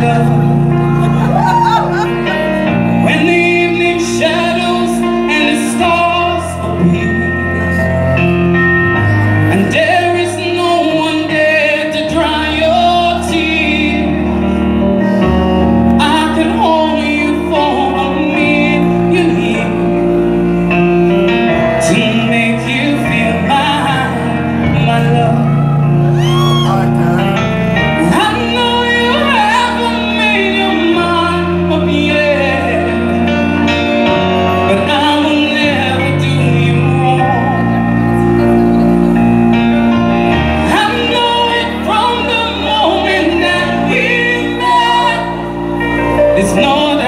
never It's not